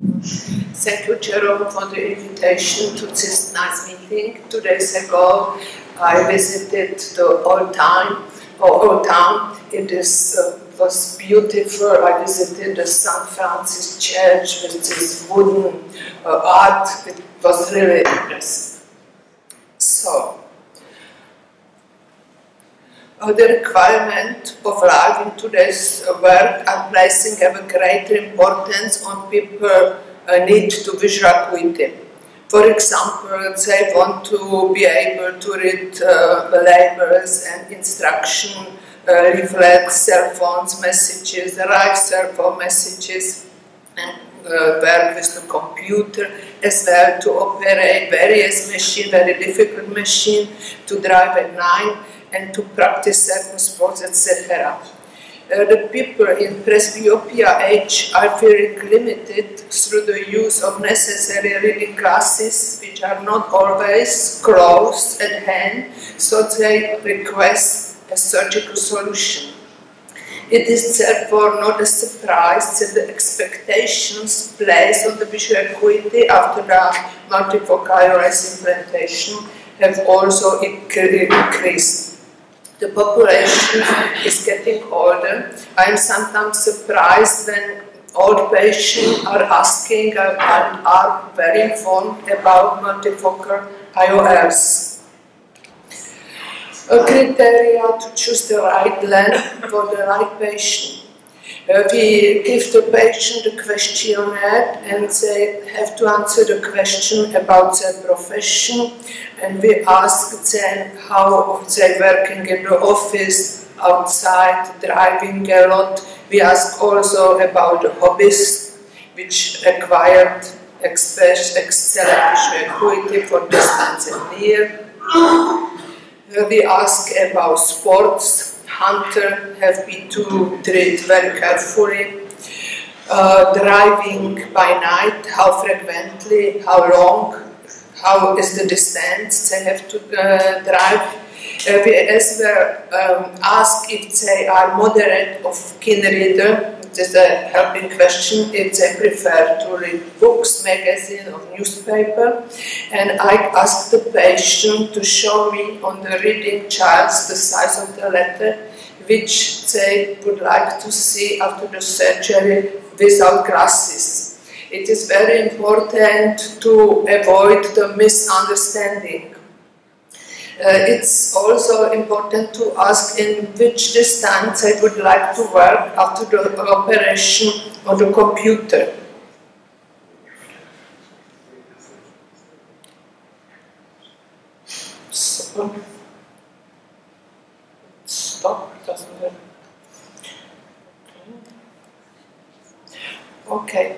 Thank you, Jerome, for the invitation to this nice meeting. Two days ago, I visited the old town. Old town. It is uh, was beautiful. I visited the St. Francis Church with this wooden uh, art. It was really impressive. So, the requirement of life in today's world are placing a greater importance on people uh, need to visual acuity. For example, they want to be able to read uh, labels and instruction uh, cell phones messages, write cell phone messages, and uh, work with the computer as well to operate various machines, very difficult machine, to drive at night and to practice certain sports, etc. Uh, the people in presbyopia age are very limited through the use of necessary reading glasses, which are not always close at hand, so they request a surgical solution. It is therefore not a surprise that the expectations placed on the visual acuity after the multifocal IOLs implantation have also increased. The population is getting older. I am sometimes surprised when old patients are asking and are very informed about multifocal IOLs a criteria to choose the right lens for the right patient. We give the patient a questionnaire and they have to answer the question about their profession and we ask them how they are working in the office, outside, driving a lot. We ask also about the hobbies which acquired excellent acuity for distance and near we ask about sports. Hunter have been to treat very carefully. Uh, driving by night, how frequently, how long, how is the distance they have to uh, drive. Uh, we as well um, ask if they are moderate of keen reader, it is a helping question if they prefer to read books, magazine or newspaper. And I ask the patient to show me on the reading charts the size of the letter which they would like to see after the surgery without glasses. It is very important to avoid the misunderstanding uh, it's also important to ask in which distance I would like to work after the operation on the computer. Stop, Okay.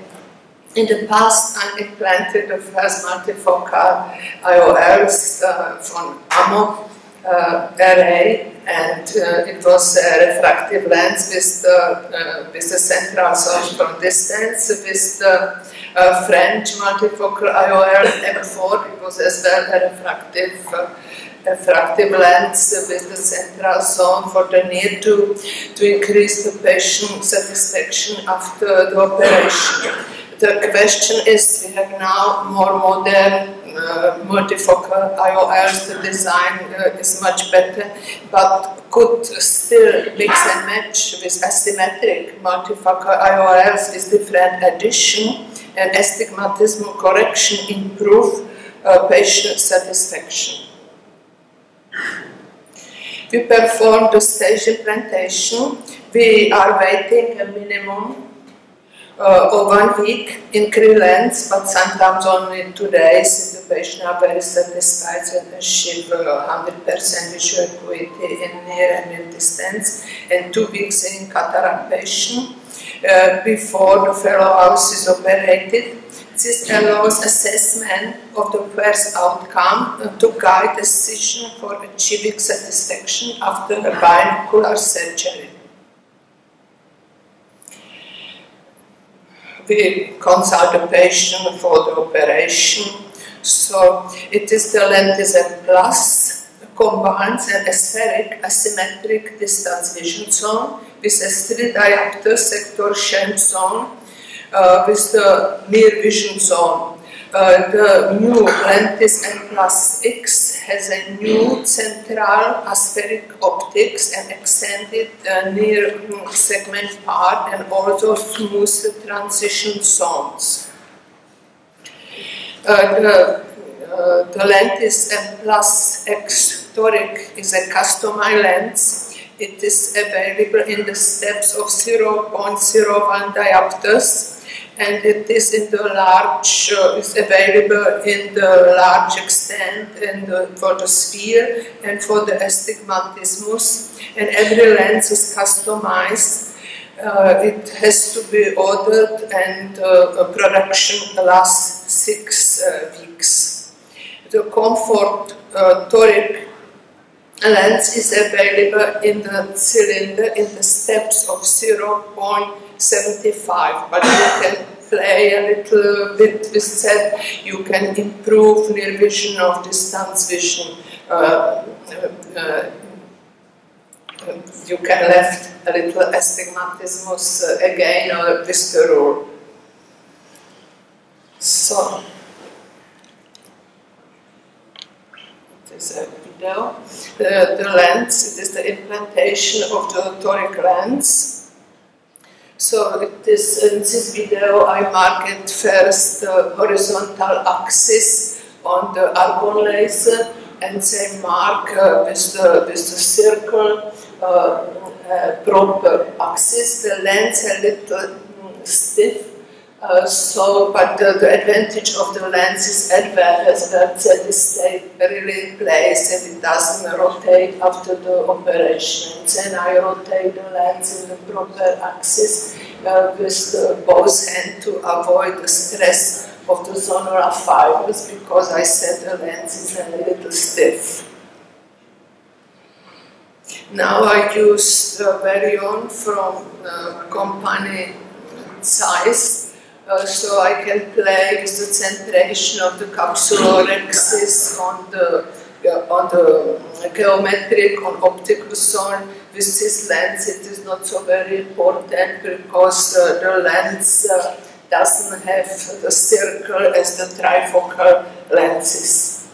In the past, I implanted the first multifocal IOLs uh, from AMO uh, array, and uh, it was a refractive lens with the, uh, with the central source from distance, with the uh, French multifocal IOL M4, it was as well a refractive uh, refractive lens with the central zone for the need to, to increase the patient satisfaction after the operation the question is, we have now more modern uh, multifocal IOLs, the design uh, is much better, but could still mix and match with asymmetric multifocal IOLs with different addition and astigmatism correction improve uh, patient satisfaction. We perform the stage implantation. We are waiting a minimum uh, or one week in Lens, but sometimes only two days. The patient are very satisfied and achieve 100% visual acuity in near and near distance, and two weeks in cataract patient uh, before the fellow house is operated. This allows assessment of the first outcome to guide decision for achieving satisfaction after a binocular surgery. we consult the patient for the operation. So it is the Lentis M Plus combines an aspheric asymmetric distance vision zone with a 3 diopter sector sham zone uh, with the near vision zone. Uh, the new Lentis M plus X has a new central aspheric optics and extended uh, near segment part and also smooth transition zones. Uh, the, uh, the Lentis M plus X toric is a customized lens. It is available in the steps of 0.01 diopters and it is in the large, uh, is available in the large extent and for the sphere and for the astigmatismus. And every lens is customized. Uh, it has to be ordered and uh, production lasts six uh, weeks. The comfort uh, toric lens is available in the cylinder in the steps of 0.75, but you can play a little bit with that. You can improve near vision of distance vision. Uh, uh, you can left a little astigmatismus uh, again or with the rule. So, is a video. The, the lens, it is the implantation of the toric lens. So it is in this video I marked first the horizontal axis on the argon laser and say mark uh, with, the, with the circle uh, uh, proper axis. The lens a little mm, stiff uh, so, but the, the, advantage of the lens is that it stays really in place and it doesn't rotate after the operation. And then I rotate the lens in the proper axis uh, with the both hands to avoid the stress of the zonal fibers because I said the lens is a little stiff. Now I use the Verion from the company uh, so I can play with the centration of the capsular axis on the uh, on the geometric, on optical zone. With this lens, it is not so very important because uh, the lens uh, doesn't have the circle as the trifocal lenses.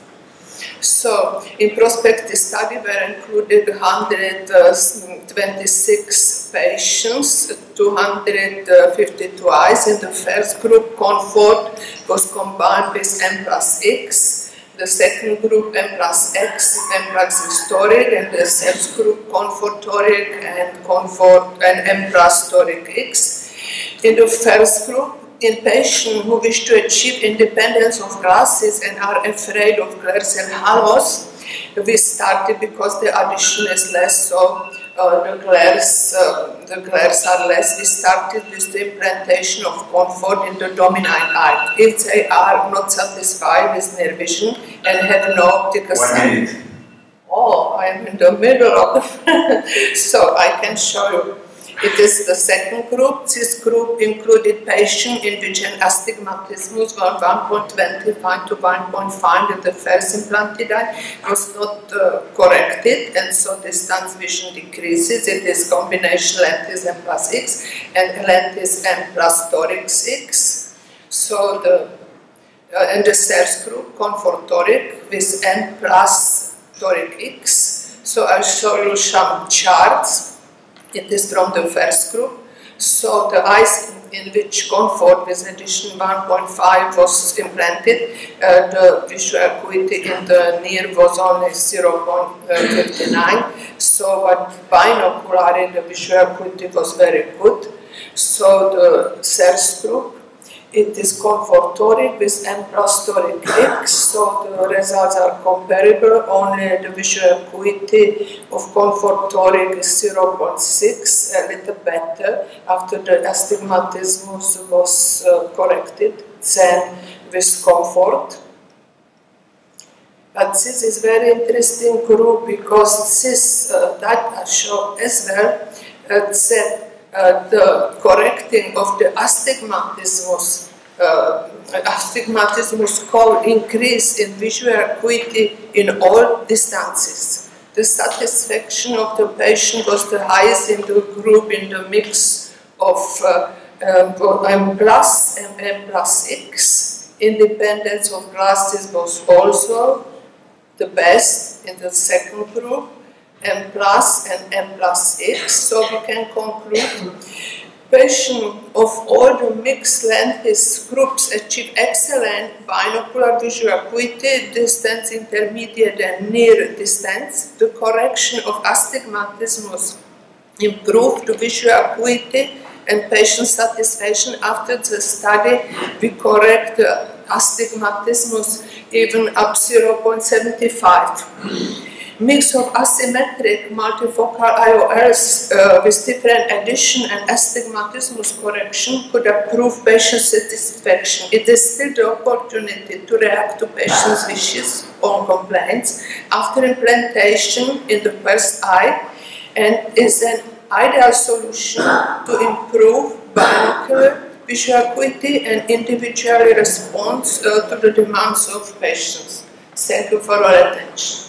So, in prospective study were included 126 patients, 252 eyes. In the first group, comfort was combined with M plus X. The second group, M plus X, M plus X toric, and the third group, comfort toric and comfort and M plus toric X. In the first group, in patients who wish to achieve independence of glasses and are afraid of glares and halos, we started because the addition is less, so uh, the glares uh, the glares are less. We started with the implantation of comfort in the dominant eye. If they are not satisfied with near vision and have no optical sense. Oh, I am in the middle of so I can show you. It is the second group. This group included patients in which an astigmatismus was 1.25 to 1.5 in the first implanted eye was not uh, corrected and so distance vision decreases. It is combination lentis M plus X and lentis M plus toric X. So the uh, and the third group, comfort toric with M plus toric X. So I'll show you some charts it is from the first group. So the eyes in which comfort with addition 1.5 was implanted, uh, the visual acuity in the near was only 0.59. So but binocularly the visual acuity was very good. So the CERS group it is toric with plus toric so the results are comparable, only the visual acuity of comfort toric is 0.6, a little better. After the astigmatism was uh, corrected than with comfort. But this is very interesting group because this uh, data show as well uh, that uh, the correcting of the astigmatismus, uh, astigmatismus score increase in visual acuity in all distances. The satisfaction of the patient was the highest in the group in the mix of uh, uh, M plus and M plus X. Independence of glasses was also the best in the second group, plus and M plus X. So we can conclude Patients of all the mixed lenses groups achieve excellent binocular visual acuity, distance intermediate and near distance. The correction of astigmatism was improved the visual acuity and patient satisfaction after the study. We correct astigmatismus even up 0.75 mix of asymmetric multifocal IOLs uh, with different addition and astigmatismus correction could improve patient satisfaction. It is still the opportunity to react to patients' wishes or complaints after implantation in the first eye and is an ideal solution to improve binocular visual acuity and individual response uh, to the demands of patients. Thank you for your attention.